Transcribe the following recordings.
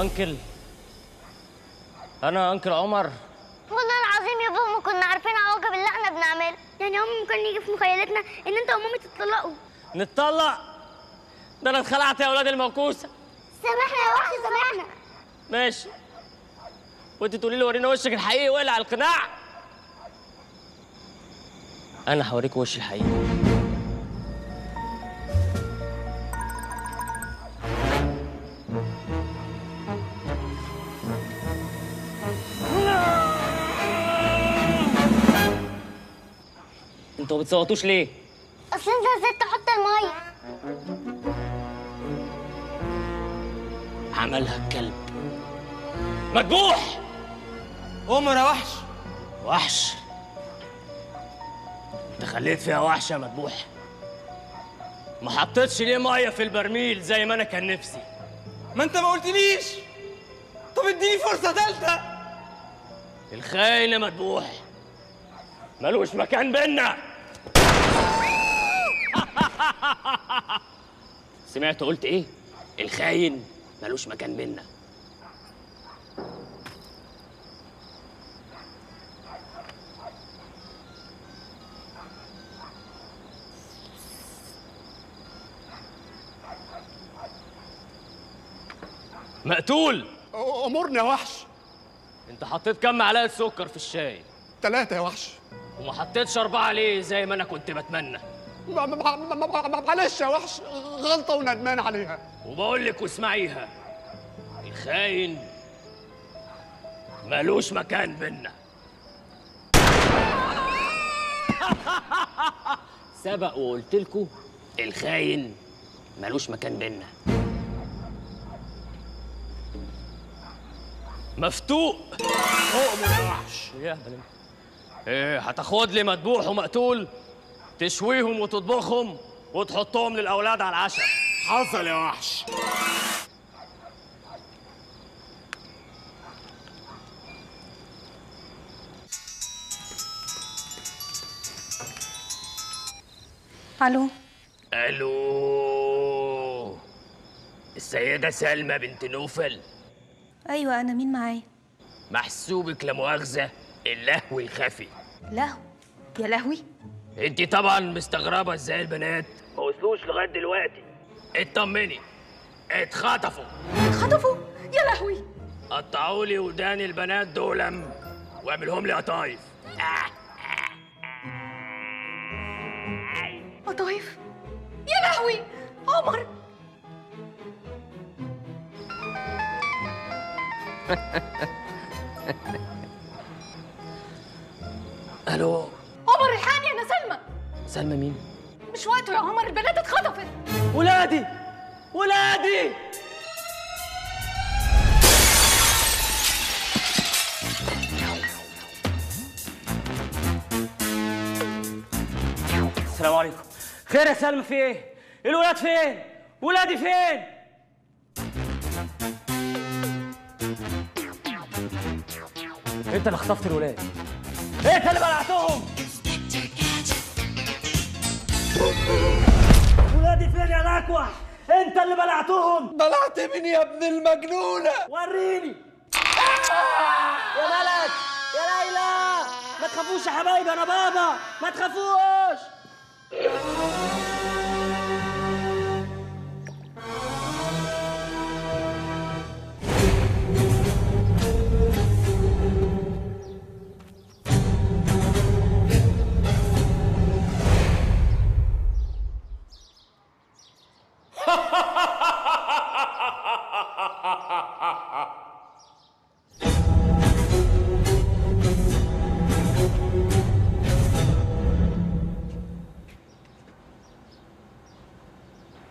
أنكل. أنا أنكل عمر. والله العظيم يا بابا ما كنا عارفين عواقب اللي إحنا بنعمله يعني هم ممكن يجي في مخيلتنا إن أنت ومامي تتطلقوا. نتطلق؟ ده أنا اتخلعت يا أولاد الموكوسة. سامحنا يا وحش سامحنا. ماشي. وأنت تقولي لي ورينا وشك الحقيقي واقلع القناع. أنا هوريك وشي الحقيقي. أنتوا ما بتصوتوش ليه؟ اصل انت نسيت تحط الميه عملها الكلب. مذبوح عمر يا وحش. وحش؟ انت خليت فيها وحش يا مذبوح ما حطيتش ليه مية في البرميل زي ما أنا كان نفسي. ما انت ما قلتليش. طب اديني فرصة ثالثه الخاين يا مذبوح ملوش مكان بينا. سمعت قلت إيه؟ الخاين ملوش مكان بينا مقتول. امرني يا وحش. أنت حطيت كم معلقة سكر في الشاي؟ ثلاثة يا وحش. وما حطيتش أربعة ليه زي ما أنا كنت بتمنى؟ ما- ما- ما- ما- ما- معلش يا وحش غلطة وندمان عليها. وبقول لك واسمعيها الخاين ملوش مكان بينا. سبق وقلت لكم. الخاين ملوش مكان بينا. مفتوق اؤمر يا وحش يا أهبل انت. إيه هتاخد لي مذبوح ومقتول؟ تشويهم وتطبخهم وتحطهم للأولاد على العشاء. حصل يا وحش. ألو. ألو. السيدة سلمى بنت نوفل. أيوه أنا مين معايا؟ محسوبك لا مؤاخذة اللهو الخفي. لهو. يا لهوي. انت طبعا مستغربة إزاي البنات. ما وصلوش لغاية دلوقتي. اطمني. اتخطفوا. اتخطفوا؟ يا لهوي! قطعوا لي ودان البنات دولم واعملهم لي قطايف. قطايف؟ يا لهوي! عمر! ألو. عمر الحقني أنا سلمى. سلمى مين؟ مش وقته يا عمر البنات اتخطفت. ولادي! ولادي! السلام عليكم. خير يا سلمى في إيه؟ الولاد فين؟ ولادي فين؟ انت اللي خطفت الولاد. انت اللي بلعتهم؟ الاكوح انت اللي بلعتهم. بلعت مين يا ابن المجنونة؟ وريني. يا ملك يا ليلى. ما تخافوش يا حبايبي أنا بابا. ما تخافوش.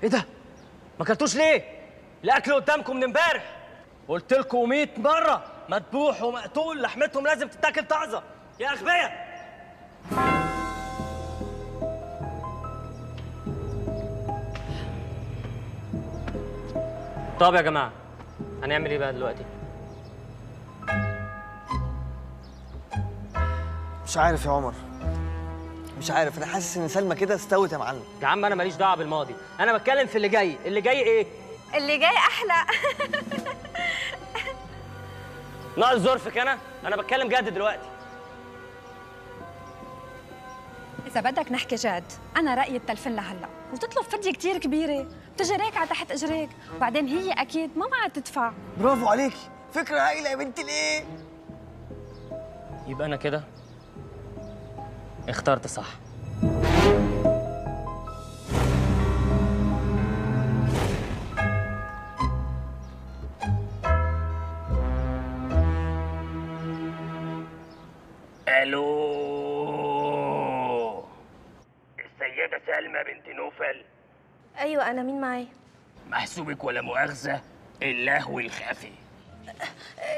إيه ده؟ ما أكلتوش ليه؟ الأكل قدامكم من امبارح. قلت لكم 100 مرة مذبوح ومقتول لحمتهم لازم تتاكل طازة. يا أغبياء! طب يا جماعة هنعمل إيه بقى دلوقتي؟ مش عارف يا عمر. مش عارف أنا حاسس إن سلمى كده استوت يا معلم. يا عم أنا ماليش دعوة بالماضي. أنا بتكلم في اللي جاي. اللي جاي إيه؟ اللي جاي أحلى. ناقص ظرفك أنا؟ أنا بتكلم جد دلوقتي. إذا بدك نحكي جد أنا رأيي تلفن لهلأ. وتطلب فدية كتير كبيرة. بتجي راكعة تحت إجريك. وبعدين هي أكيد ما معها تدفع. برافو عليكي. فكرة هايلة يا بنت الإيه؟ يبقى أنا كده؟ اخترت صح. ألو. السيدة سلمى بنت نوفل. أيوة أنا مين معي؟ محسوبك ولا مؤاخذة؟ اللهو الخفي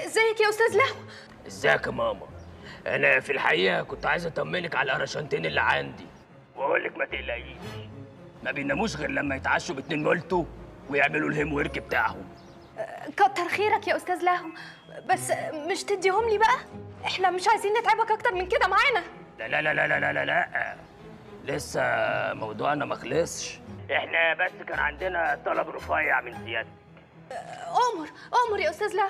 ازيك يا أستاذ لهو؟ إزيك يا ماما؟ أنا في الحقيقة كنت عايز اطمنك على القرشنتين اللي عندي. واقول لك ما تقلقيش. ما بيناموش غير لما يتعشوا باتنين مولتو ويعملوا ال homework بتاعهم. كتر خيرك يا أستاذ لهو بس مش تديهم لي بقى؟ إحنا مش عايزين نتعبك أكتر من كده معانا. لا لا لا لا لا لا لا, لا. لسه موضوعنا ما خلصش. إحنا بس كان عندنا طلب رفيع من سيادتك أمر أمر يا أستاذ لهو